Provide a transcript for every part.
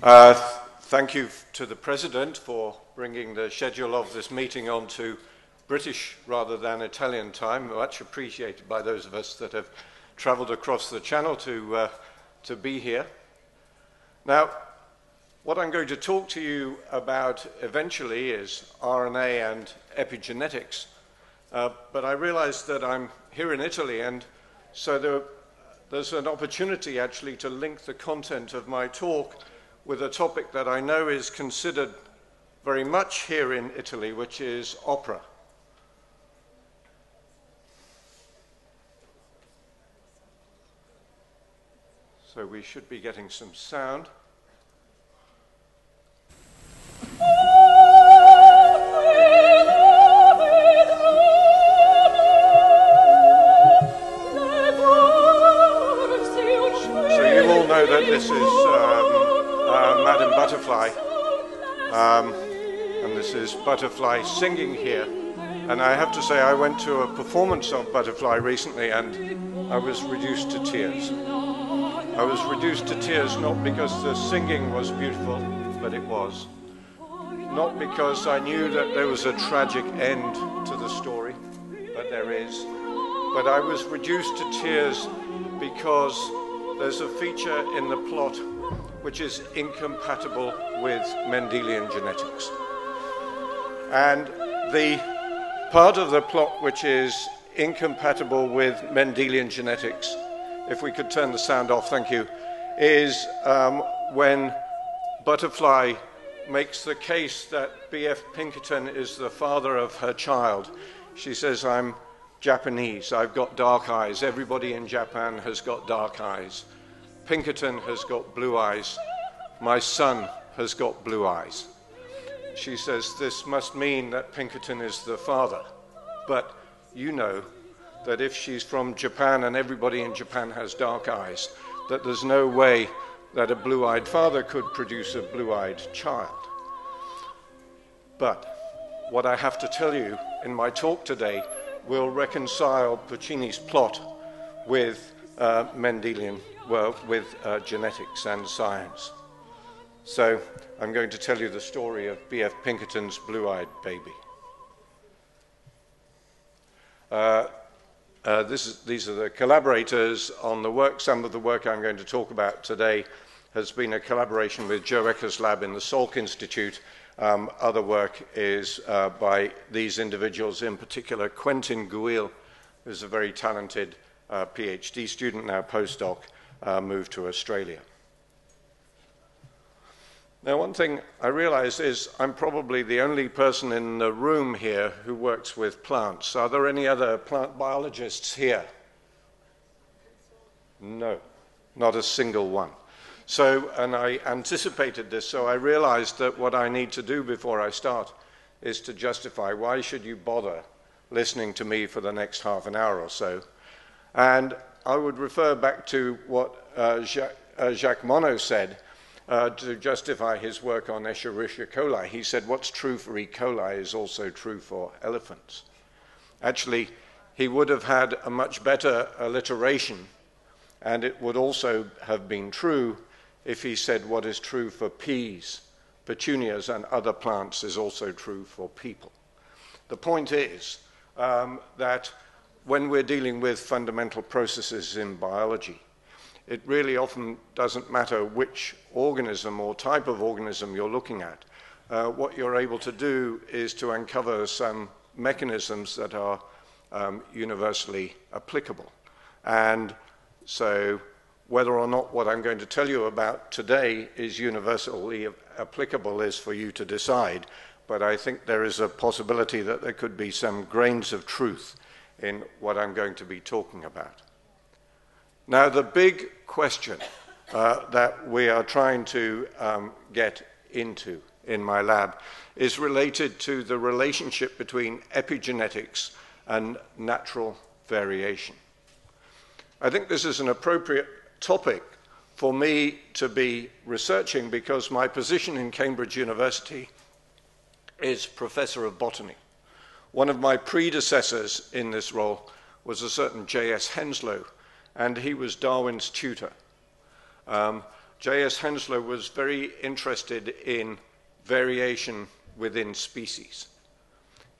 Uh, thank you to the President for bringing the schedule of this meeting on to British rather than Italian time. Much appreciated by those of us that have travelled across the Channel to, uh, to be here. Now, what I'm going to talk to you about eventually is RNA and epigenetics. Uh, but I realize that I'm here in Italy, and so there, there's an opportunity actually to link the content of my talk with a topic that I know is considered very much here in Italy, which is opera. So we should be getting some sound. So you all know that this is Butterfly, um, and this is Butterfly singing here. And I have to say, I went to a performance of Butterfly recently, and I was reduced to tears. I was reduced to tears not because the singing was beautiful, but it was. Not because I knew that there was a tragic end to the story, but there is. But I was reduced to tears because there's a feature in the plot which is incompatible with Mendelian genetics. And the part of the plot which is incompatible with Mendelian genetics, if we could turn the sound off, thank you, is um, when Butterfly makes the case that B.F. Pinkerton is the father of her child. She says, I'm Japanese, I've got dark eyes. Everybody in Japan has got dark eyes. Pinkerton has got blue eyes. My son has got blue eyes. She says, This must mean that Pinkerton is the father. But you know that if she's from Japan and everybody in Japan has dark eyes, that there's no way that a blue eyed father could produce a blue eyed child. But what I have to tell you in my talk today will reconcile Puccini's plot with uh, Mendelian, well, with uh, genetics and science. So I'm going to tell you the story of B.F. Pinkerton's blue eyed baby. Uh, uh, is, these are the collaborators on the work. Some of the work I'm going to talk about today has been a collaboration with Joe Ecker's lab in the Salk Institute. Um, other work is uh, by these individuals, in particular Quentin Gouil, who's a very talented uh, PhD student, now postdoc, uh, moved to Australia. Now, one thing I realize is I'm probably the only person in the room here who works with plants. Are there any other plant biologists here? No, not a single one. So, and I anticipated this, so I realized that what I need to do before I start is to justify why should you bother listening to me for the next half an hour or so. And I would refer back to what uh, Jacques, uh, Jacques Monod said uh, to justify his work on Escherichia coli. He said, What's true for E. coli is also true for elephants. Actually, he would have had a much better alliteration, and it would also have been true if he said, What is true for peas, petunias, and other plants is also true for people. The point is um, that when we're dealing with fundamental processes in biology, it really often doesn't matter which organism or type of organism you're looking at. Uh, what you're able to do is to uncover some mechanisms that are um, universally applicable. And so, whether or not what I'm going to tell you about today is universally applicable is for you to decide. But I think there is a possibility that there could be some grains of truth in what I'm going to be talking about. Now, the big question uh, that we are trying to um, get into in my lab is related to the relationship between epigenetics and natural variation. I think this is an appropriate topic for me to be researching because my position in Cambridge University is professor of botany. One of my predecessors in this role was a certain J.S. Henslow, and he was Darwin's tutor. Um, J.S. Henslow was very interested in variation within species.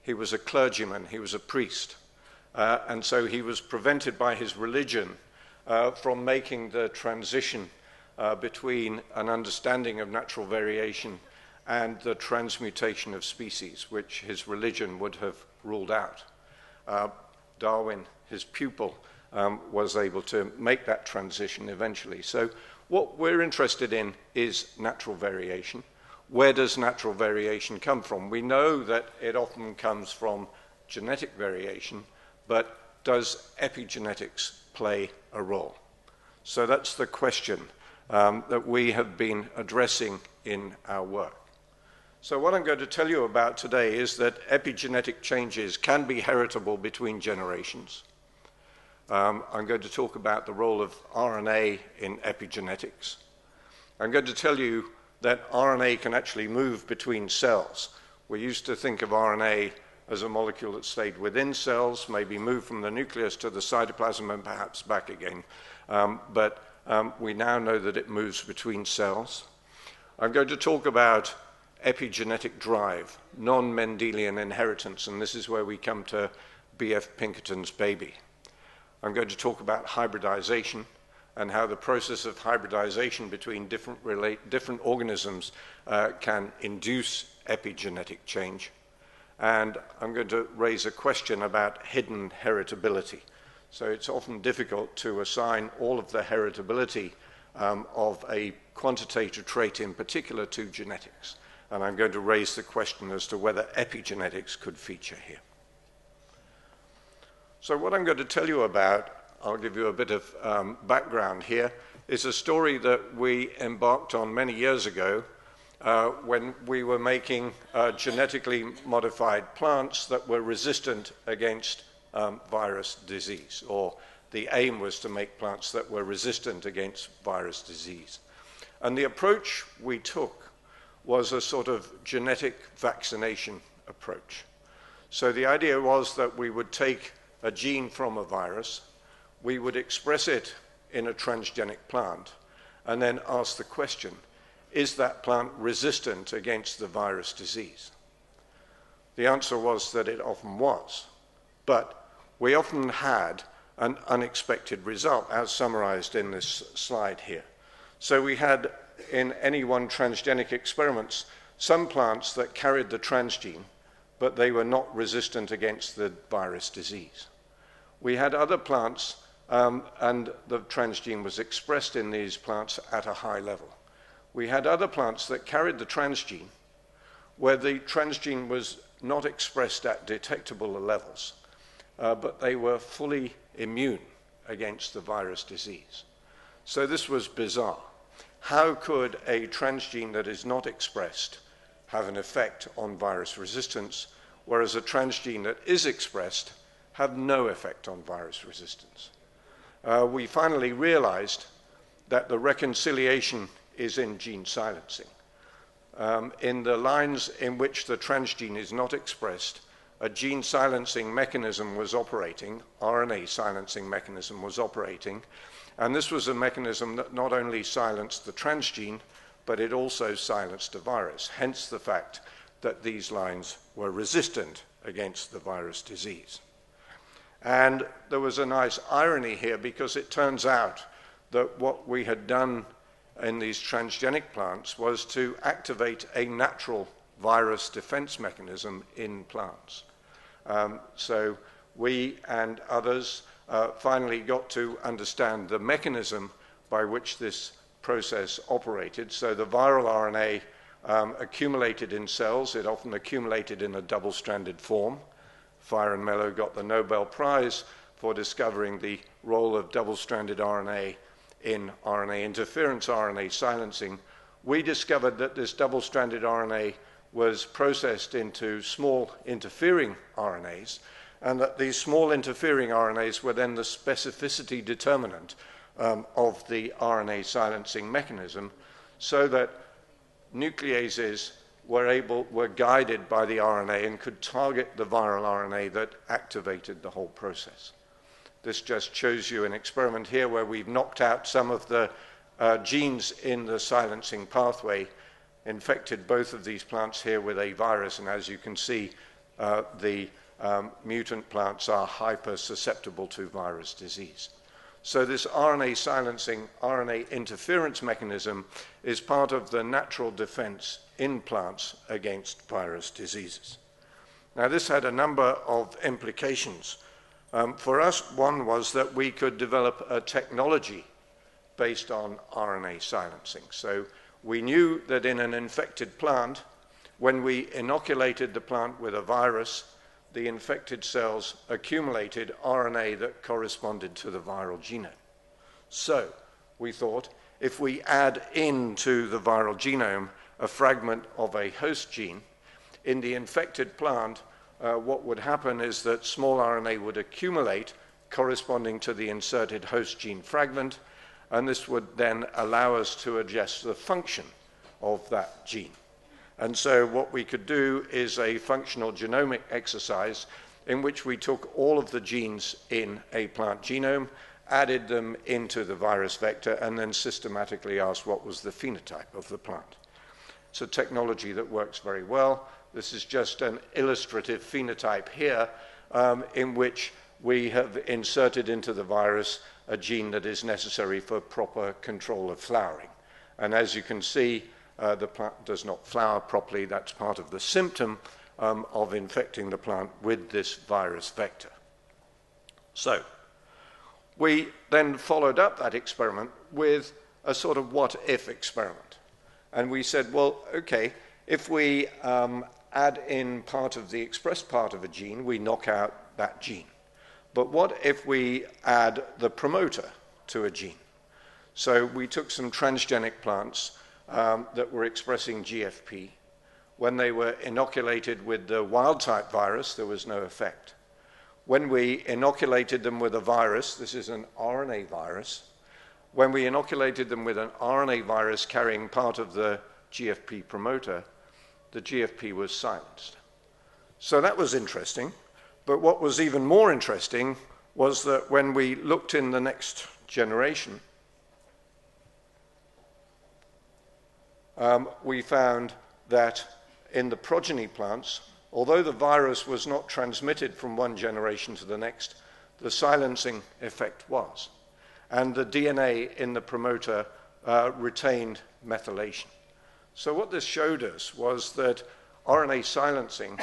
He was a clergyman, he was a priest, uh, and so he was prevented by his religion uh, from making the transition uh, between an understanding of natural variation and the transmutation of species, which his religion would have ruled out. Uh, Darwin, his pupil, um, was able to make that transition eventually. So, what we're interested in is natural variation. Where does natural variation come from? We know that it often comes from genetic variation, but does epigenetics play a role? So, that's the question um, that we have been addressing in our work. So, what I'm going to tell you about today is that epigenetic changes can be heritable between generations. Um, I'm going to talk about the role of RNA in epigenetics. I'm going to tell you that RNA can actually move between cells. We used to think of RNA as a molecule that stayed within cells, maybe moved from the nucleus to the cytoplasm and perhaps back again. Um, but um, we now know that it moves between cells. I'm going to talk about epigenetic drive, non Mendelian inheritance, and this is where we come to B.F. Pinkerton's baby. I'm going to talk about hybridization and how the process of hybridization between different, relate, different organisms uh, can induce epigenetic change. And I'm going to raise a question about hidden heritability. So it's often difficult to assign all of the heritability um, of a quantitative trait in particular to genetics and I'm going to raise the question as to whether epigenetics could feature here. So, what I'm going to tell you about, I'll give you a bit of um, background here, is a story that we embarked on many years ago uh, when we were making uh, genetically modified plants that were resistant against um, virus disease, or the aim was to make plants that were resistant against virus disease. And the approach we took was a sort of genetic vaccination approach. So the idea was that we would take a gene from a virus, we would express it in a transgenic plant, and then ask the question is that plant resistant against the virus disease? The answer was that it often was, but we often had an unexpected result, as summarized in this slide here. So we had in any one transgenic experiments some plants that carried the transgene, but they were not resistant against the virus disease. We had other plants, um, and the transgene was expressed in these plants at a high level. We had other plants that carried the transgene, where the transgene was not expressed at detectable levels, uh, but they were fully immune against the virus disease. So this was bizarre how could a transgene that is not expressed have an effect on virus resistance, whereas a transgene that is expressed have no effect on virus resistance? Uh, we finally realized that the reconciliation is in gene silencing. Um, in the lines in which the transgene is not expressed, a gene silencing mechanism was operating, RNA silencing mechanism was operating, and this was a mechanism that not only silenced the transgene, but it also silenced the virus, hence the fact that these lines were resistant against the virus disease. And there was a nice irony here because it turns out that what we had done in these transgenic plants was to activate a natural virus defense mechanism in plants. Um, so we and others uh, finally got to understand the mechanism by which this process operated. So the viral RNA um, accumulated in cells, it often accumulated in a double stranded form. Fire and Mello got the Nobel Prize for discovering the role of double stranded RNA in RNA interference, RNA silencing. We discovered that this double stranded RNA was processed into small interfering RNAs and that these small interfering RNAs were then the specificity determinant um, of the RNA silencing mechanism, so that nucleases were able were guided by the RNA and could target the viral RNA that activated the whole process. This just shows you an experiment here where we've knocked out some of the uh, genes in the silencing pathway infected both of these plants here with a virus, and as you can see, uh, the um, mutant plants are hypersusceptible to virus disease. So, this RNA silencing, RNA interference mechanism is part of the natural defense in plants against virus diseases. Now, this had a number of implications. Um, for us, one was that we could develop a technology based on RNA silencing. So, we knew that in an infected plant, when we inoculated the plant with a virus, the infected cells accumulated RNA that corresponded to the viral genome. So, we thought, if we add into the viral genome a fragment of a host gene, in the infected plant, uh, what would happen is that small RNA would accumulate corresponding to the inserted host gene fragment, and this would then allow us to adjust the function of that gene. And so what we could do is a functional genomic exercise in which we took all of the genes in a plant genome, added them into the virus vector, and then systematically asked what was the phenotype of the plant. It's a technology that works very well. This is just an illustrative phenotype here um, in which we have inserted into the virus a gene that is necessary for proper control of flowering. And as you can see, uh, the plant does not flower properly. That's part of the symptom um, of infecting the plant with this virus vector. So, we then followed up that experiment with a sort of what if experiment. And we said, well, okay, if we um, add in part of the expressed part of a gene, we knock out that gene. But what if we add the promoter to a gene? So we took some transgenic plants um, that were expressing GFP. When they were inoculated with the wild type virus, there was no effect. When we inoculated them with a virus, this is an RNA virus, when we inoculated them with an RNA virus carrying part of the GFP promoter, the GFP was silenced. So that was interesting. But what was even more interesting was that when we looked in the next generation, um, we found that in the progeny plants, although the virus was not transmitted from one generation to the next, the silencing effect was. And the DNA in the promoter uh, retained methylation. So, what this showed us was that RNA silencing,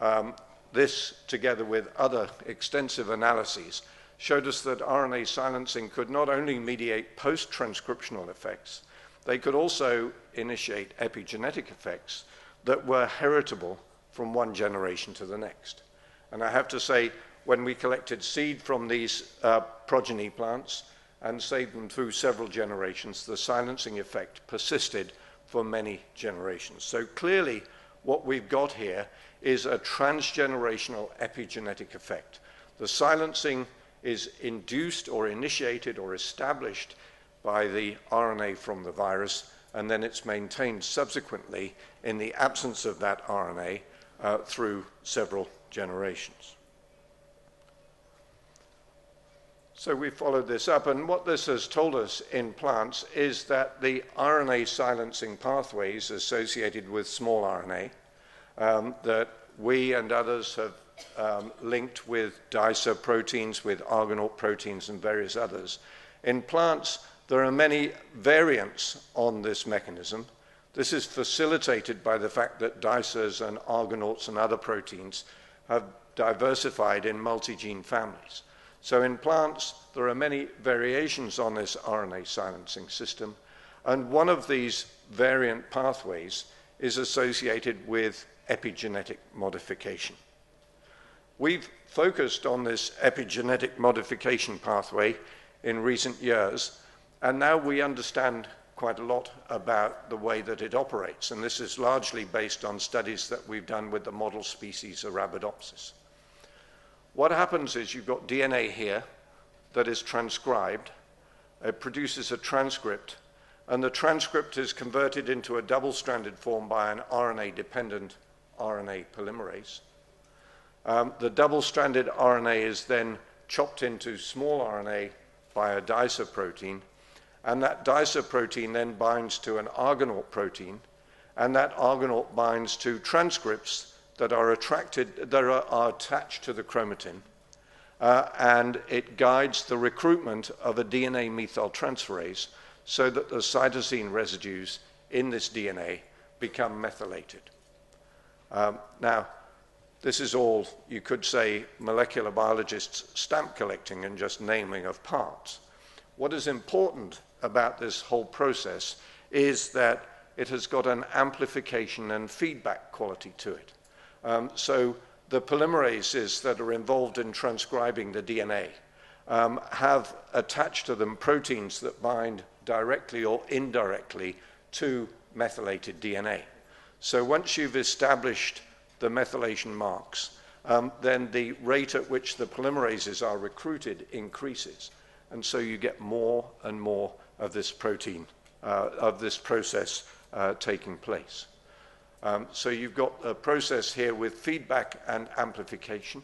um, this together with other extensive analyses, showed us that RNA silencing could not only mediate post transcriptional effects, they could also initiate epigenetic effects that were heritable from one generation to the next. And I have to say, when we collected seed from these uh, progeny plants and saved them through several generations, the silencing effect persisted for many generations. So clearly, what we've got here is a transgenerational epigenetic effect. The silencing is induced or initiated or established by the RNA from the virus, and then it's maintained subsequently in the absence of that RNA uh, through several generations. So we followed this up, and what this has told us in plants is that the RNA silencing pathways associated with small RNA um, that we and others have um, linked with DICER proteins, with Argonaute proteins, and various others. In plants, there are many variants on this mechanism. This is facilitated by the fact that dicers and argonautes and other proteins have diversified in multi-gene families. So in plants, there are many variations on this RNA silencing system, and one of these variant pathways is associated with epigenetic modification. We've focused on this epigenetic modification pathway in recent years and now we understand quite a lot about the way that it operates, and this is largely based on studies that we've done with the model species Arabidopsis. What happens is you've got DNA here that is transcribed, it produces a transcript, and the transcript is converted into a double stranded form by an RNA dependent RNA polymerase. Um, the double stranded RNA is then chopped into small RNA by a dicer protein And that dicer protein then binds to an argonaute protein, and that argonaute binds to transcripts that are attracted, that are, are attached to the chromatin, uh, and it guides the recruitment of a DNA methyltransferase so that the cytosine residues in this DNA become methylated. Um, now, this is all, you could say, molecular biologists stamp collecting and just naming of parts. What is important about this whole process is that it has got an amplification and feedback quality to it. Um, so the polymerases that are involved in transcribing the DNA um, have attached to them proteins that bind directly or indirectly to methylated DNA. So once you've established the methylation marks, um, then the rate at which the polymerases are recruited increases. And so you get more and more of this protein, uh, of this process uh, taking place. Um, so you've got a process here with feedback and amplification.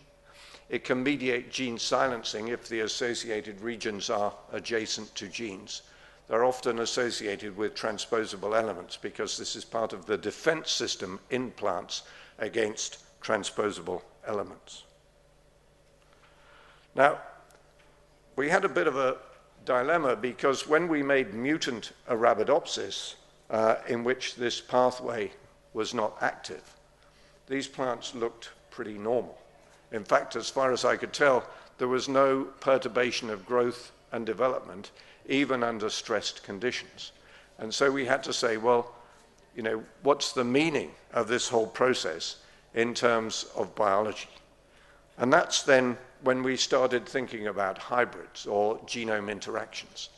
It can mediate gene silencing if the associated regions are adjacent to genes. They're often associated with transposable elements because this is part of the defense system in plants against transposable elements. Now, we had a bit of a dilemma because when we made mutant Arabidopsis, uh, in which this pathway was not active, these plants looked pretty normal. In fact, as far as I could tell, there was no perturbation of growth and development, even under stressed conditions. And so we had to say, well, you know, what's the meaning of this whole process in terms of biology? And that's then when we started thinking about hybrids or genome interactions.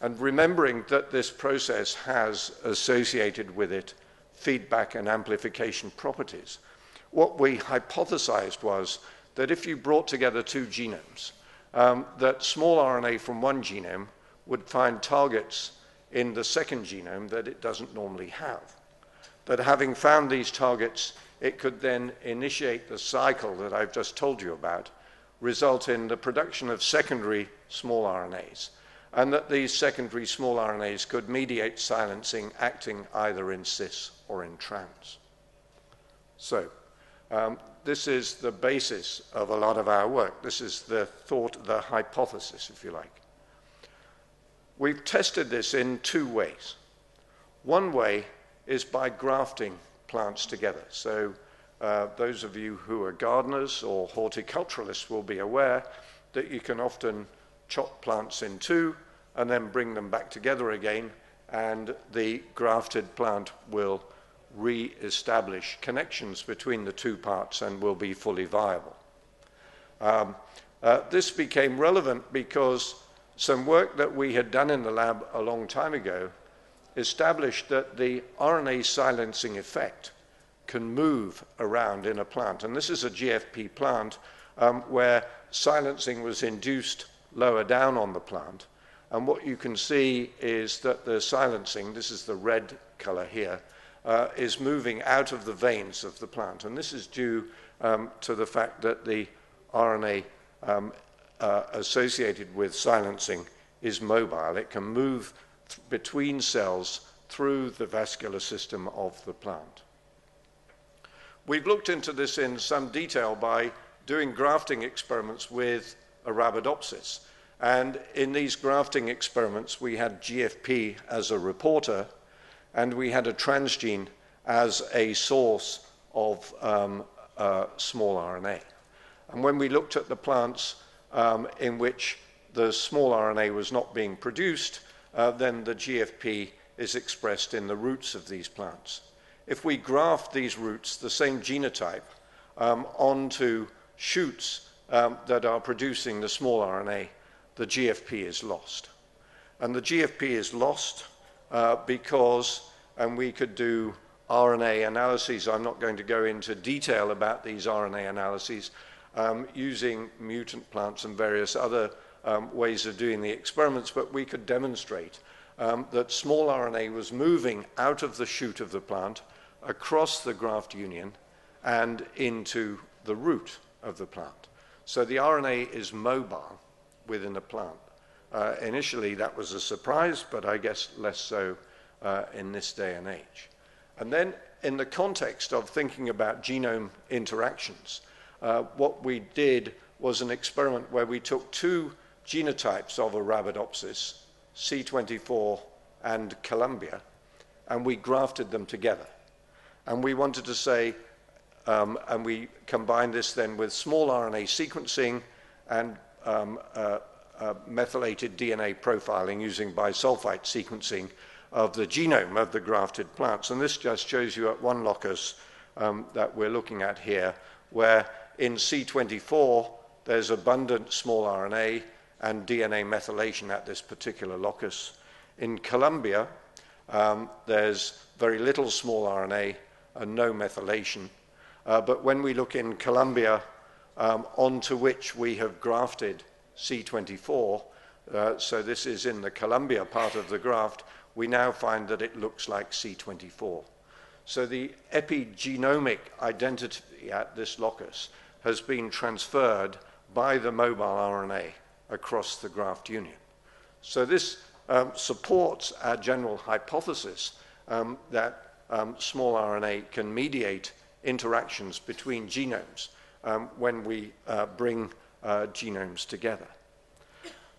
And remembering that this process has associated with it feedback and amplification properties, what we hypothesized was that if you brought together two genomes, um, that small RNA from one genome would find targets in the second genome that it doesn't normally have. That having found these targets, it could then initiate the cycle that I've just told you about, result in the production of secondary small RNAs, and that these secondary small RNAs could mediate silencing acting either in cis or in trans. So, um, this is the basis of a lot of our work. This is the thought, the hypothesis, if you like. We've tested this in two ways. One way is by grafting plants together. So, uh, those of you who are gardeners or horticulturalists will be aware that you can often chop plants in two and then bring them back together again, and the grafted plant will re-establish connections between the two parts and will be fully viable. Um, uh, this became relevant because some work that we had done in the lab a long time ago established that the RNA silencing effect can move around in a plant. And this is a GFP plant um, where silencing was induced lower down on the plant. And what you can see is that the silencing, this is the red color here, uh, is moving out of the veins of the plant. And this is due um, to the fact that the RNA um, uh, associated with silencing is mobile. It can move between cells through the vascular system of the plant. We've looked into this in some detail by doing grafting experiments with Arabidopsis. And in these grafting experiments, we had GFP as a reporter and we had a transgene as a source of um, uh, small RNA. And when we looked at the plants um, in which the small RNA was not being produced, uh, then the GFP is expressed in the roots of these plants. If we graft these roots, the same genotype, um, onto shoots um, that are producing the small RNA, the GFP is lost. And the GFP is lost uh, because, and we could do RNA analyses, I'm not going to go into detail about these RNA analyses, um, using mutant plants and various other um, ways of doing the experiments, but we could demonstrate um, that small RNA was moving out of the shoot of the plant, across the graft union, and into the root of the plant. So the RNA is mobile within the plant. uh, initially that was a surprise, but I guess less so uh, in this day and age. And then, in the context of thinking about genome interactions, uh, what we did was an experiment where we took two genotypes of Arabidopsis, C24 and Columbia, and we grafted them together. And we wanted to say, um, and we combined this then with small RNA sequencing and um, uh, uh, methylated DNA profiling using bisulfite sequencing of the genome of the grafted plants. And this just shows you at one locus um, that we're looking at here, where in C24 there's abundant small RNA and DNA methylation at this particular locus. In Columbia, um, there's very little small RNA and no methylation. Uh, but when we look in Columbia, um, onto which we have grafted C24, uh, so this is in the Columbia part of the graft, we now find that it looks like C24. So the epigenomic identity at this locus has been transferred by the mobile RNA across the graft union. So this um, supports our general hypothesis um, that um, small RNA can mediate interactions between genomes um, when we uh, bring uh, genomes together.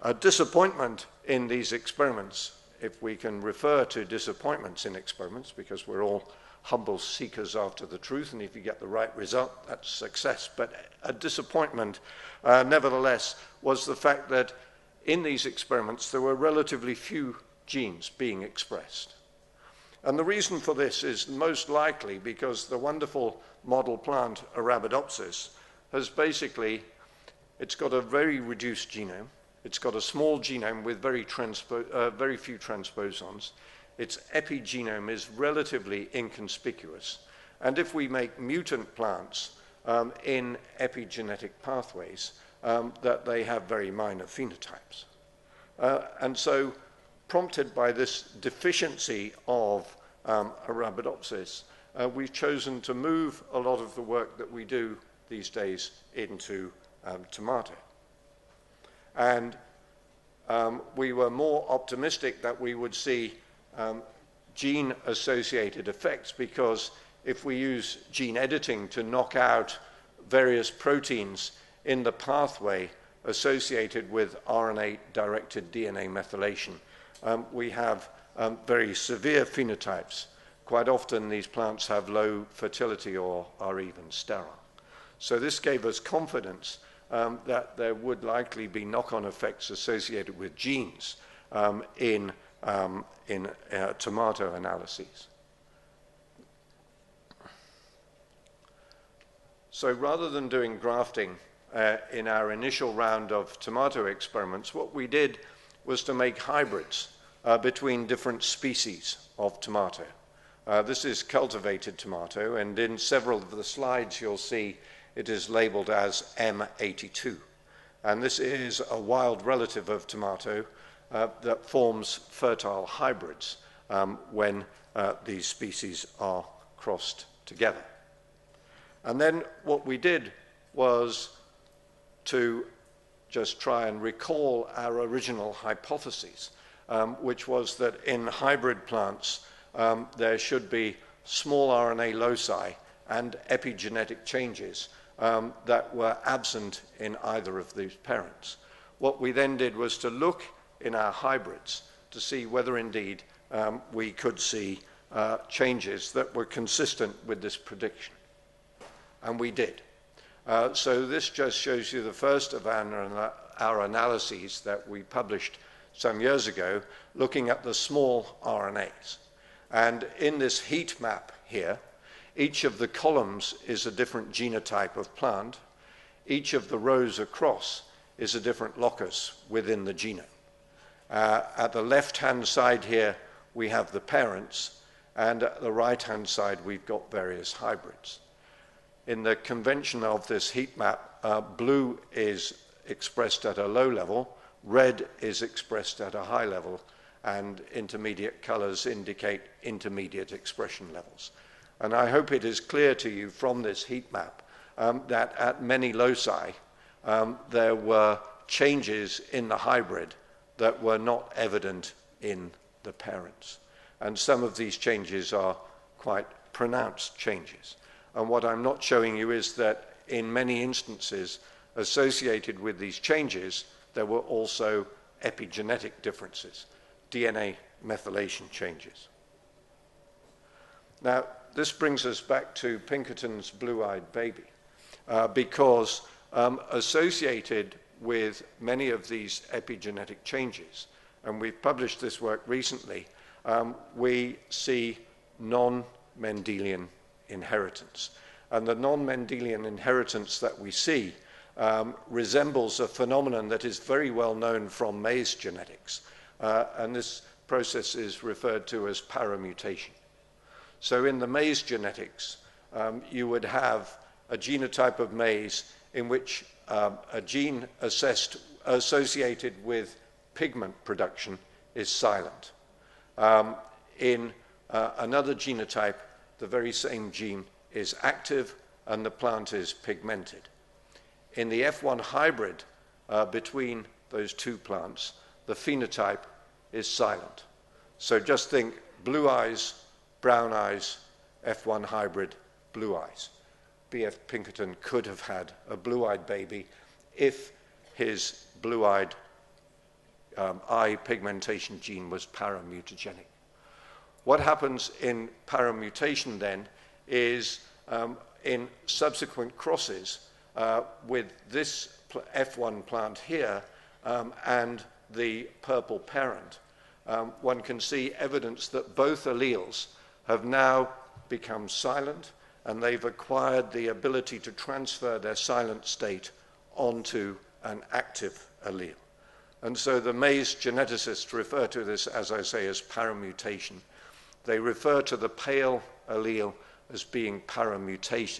A disappointment in these experiments, if we can refer to disappointments in experiments, because we're all humble seekers after the truth, and if you get the right result, that's success. But a disappointment, uh, nevertheless, was the fact that in these experiments there were relatively few genes being expressed. And the reason for this is most likely because the wonderful model plant Arabidopsis has basically, it's got a very reduced genome. It's got a small genome with very, uh, very few transposons. Its epigenome is relatively inconspicuous. And if we make mutant plants um, in epigenetic pathways, um, that they have very minor phenotypes. Uh, and so prompted by this deficiency of um, Arabidopsis, uh, we've chosen to move a lot of the work that we do these days into um, tomato. And um, we were more optimistic that we would see um, gene associated effects because if we use gene editing to knock out various proteins in the pathway associated with RNA directed DNA methylation, um, we have um, very severe phenotypes. Quite often, these plants have low fertility or are even sterile. So this gave us confidence um, that there would likely be knock-on effects associated with genes um, in, um, in uh, tomato analyses. So rather than doing grafting uh, in our initial round of tomato experiments, what we did was to make hybrids uh, between different species of tomato. Uh, this is cultivated tomato, and in several of the slides you'll see it is labeled as M82. And this is a wild relative of tomato uh, that forms fertile hybrids um, when uh, these species are crossed together. And then what we did was to just try and recall our original hypotheses, um, which was that in hybrid plants um, there should be small RNA loci and epigenetic changes um, that were absent in either of these parents. What we then did was to look in our hybrids to see whether indeed um, we could see uh, changes that were consistent with this prediction. And we did. Uh, so this just shows you the first of our, our analyses that we published some years ago, looking at the small RNAs. And in this heat map here, each of the columns is a different genotype of plant. Each of the rows across is a different locus within the genome. Uh, at the left-hand side here, we have the parents, and at the right-hand side, we've got various hybrids. In the convention of this heat map, uh, blue is expressed at a low level, red is expressed at a high level, and intermediate colors indicate intermediate expression levels. And I hope it is clear to you from this heat map um, that at many loci, um, there were changes in the hybrid that were not evident in the parents. And some of these changes are quite pronounced changes. And what I'm not showing you is that in many instances associated with these changes, there were also epigenetic differences, DNA methylation changes. Now, this brings us back to Pinkerton's blue-eyed baby, uh, because um, associated with many of these epigenetic changes, and we've published this work recently, um, we see non-Mendelian inheritance. And the non-Mendelian inheritance that we see um, resembles a phenomenon that is very well known from maize genetics. Uh, and this process is referred to as paramutation. So in the maize genetics, um, you would have a genotype of maize in which um, a gene assessed, associated with pigment production is silent. Um, in uh, another genotype, the very same gene is active and the plant is pigmented. In the F1 hybrid uh, between those two plants, the phenotype is silent. So just think blue eyes, brown eyes, F1 hybrid, blue eyes. B.F. Pinkerton could have had a blue eyed baby if his blue eyed um, eye pigmentation gene was paramutagenic. What happens in paramutation then is um, in subsequent crosses uh, with this F1 plant here um, and the purple parent, um, one can see evidence that both alleles have now become silent and they've acquired the ability to transfer their silent state onto an active allele. And so the maize geneticists refer to this, as I say, as paramutation. They refer to the pale allele as being paramutagenic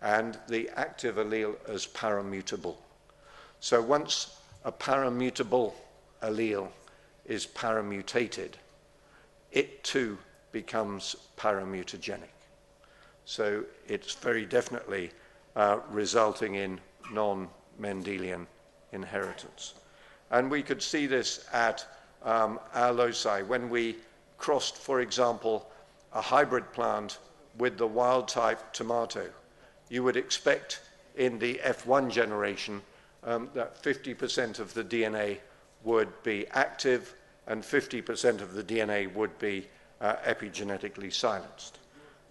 and the active allele as paramutable. So once a paramutable allele is paramutated, it too becomes paramutagenic. So it's very definitely uh, resulting in non-Mendelian inheritance. And we could see this at um, our loci when we crossed, for example, a hybrid plant with the wild type tomato. You would expect in the F1 generation um, that 50% of the DNA would be active and 50% of the DNA would be uh, epigenetically silenced.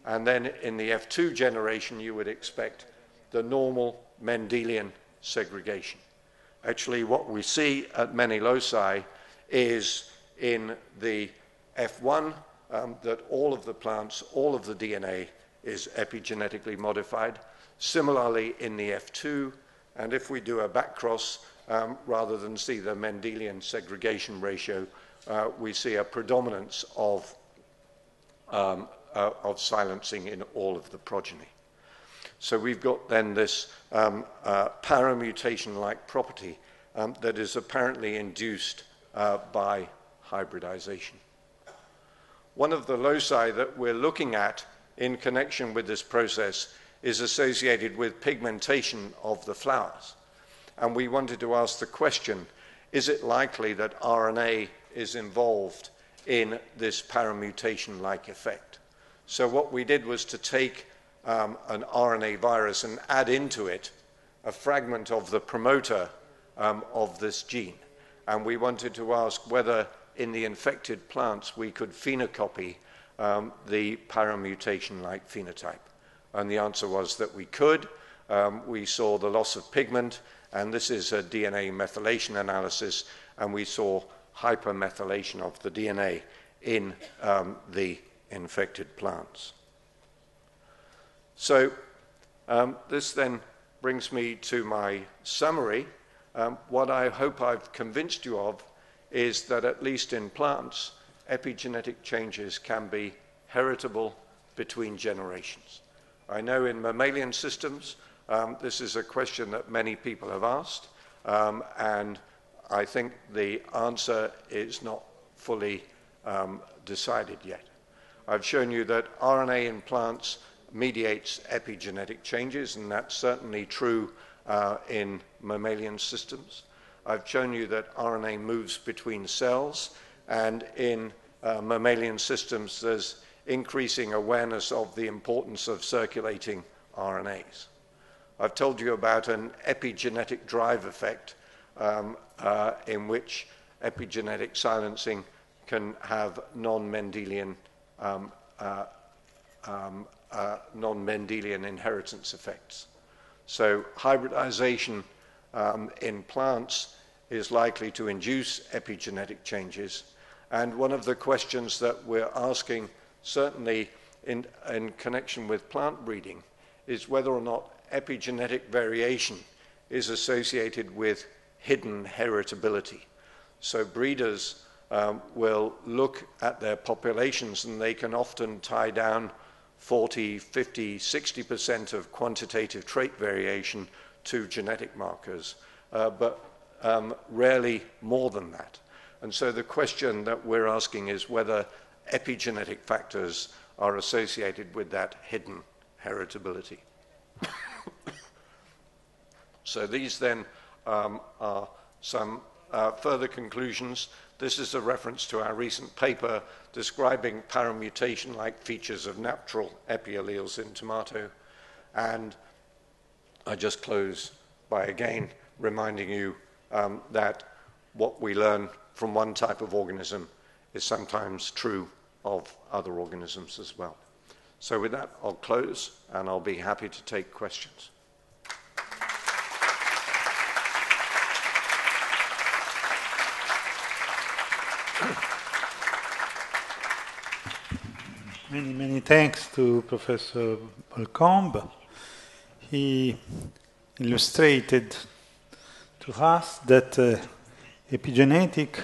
And then in the F2 generation, you would expect the normal Mendelian segregation. Actually, what we see at many loci is in the F1 um, that all of the plants, all of the DNA is epigenetically modified. Similarly, in the F2, and if we do a backcross, um, rather than see the Mendelian segregation ratio, uh, we see a predominance of, um, uh, of silencing in all of the progeny. So we've got then this um, uh, paramutation-like property um, that is apparently induced uh, by hybridization. One of the loci that we're looking at in connection with this process is associated with pigmentation of the flowers. And we wanted to ask the question, is it likely that RNA is involved in this paramutation-like effect? So what we did was to take um, an RNA virus and add into it a fragment of the promoter um, of this gene. and we wanted to ask whether in the infected plants we could phenocopy um, the paramutation-like phenotype. And the answer was that we could. Um, we saw the loss of pigment, and this is a DNA methylation analysis, and we saw hypermethylation of the DNA in um, the infected plants. So um, this then brings me to my summary. Um, what I hope I've convinced you of is that at least in plants, epigenetic changes can be heritable between generations. I know in mammalian systems, um, this is a question that many people have asked, um, and I think the answer is not fully um, decided yet. I've shown you that RNA in plants mediates epigenetic changes, and that's certainly true uh, in mammalian systems. I've shown you that RNA moves between cells, and in uh, mammalian systems, there's increasing awareness of the importance of circulating RNAs. I've told you about an epigenetic drive effect um, uh, in which epigenetic silencing can have non-Mendelian um, uh, um, uh, non-Mendelian inheritance effects. So hybridization um, in plants is likely to induce epigenetic changes. And one of the questions that we're asking, certainly in, in connection with plant breeding, is whether or not epigenetic variation is associated with hidden heritability. So breeders um, will look at their populations and they can often tie down 40, 50, 60% of quantitative trait variation to genetic markers, uh, but um, rarely more than that. And so the question that we're asking is whether epigenetic factors are associated with that hidden heritability. so these then um, are some uh, further conclusions. This is a reference to our recent paper describing paramutation-like features of natural epialleles in tomato. And I just close by again reminding you um, that what we learn from one type of organism is sometimes true of other organisms as well. So with that, I'll close and I'll be happy to take questions. Many, many thanks to Professor Baulcombe. He illustrated to us that uh, epigenetic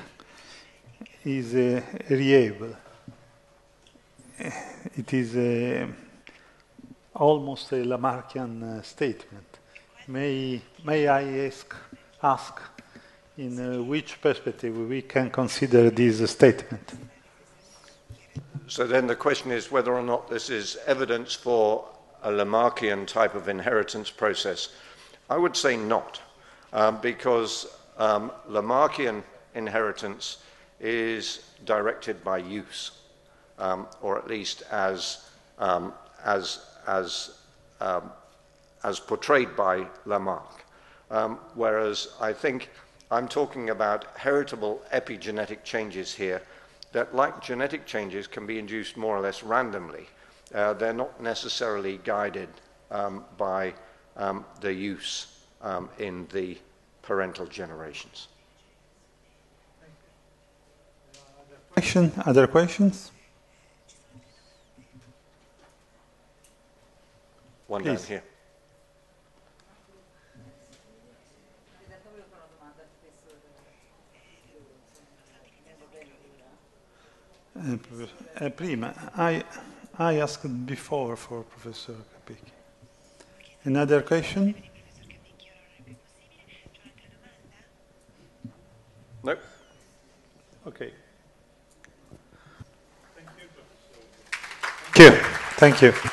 is a reliable. It is almost a Lamarckian uh, statement. May, may I ask, ask in uh, which perspective we can consider this statement? So then the question is whether or not this is evidence for a Lamarckian type of inheritance process. I would say not, um, because um, Lamarckian inheritance is directed by use, um, or at least as, um, as, as, um, as portrayed by Lamarck. Um, whereas I think I'm talking about heritable epigenetic changes here that, like genetic changes, can be induced more or less randomly. Uh, they're not necessarily guided um, by um, the use um, in the parental generations. Question? Other questions? One Please. down here. Uh, uh, prima, I, I asked before for Professor Capecchi. Another question? Nope. Okay. Thank you. Thank you.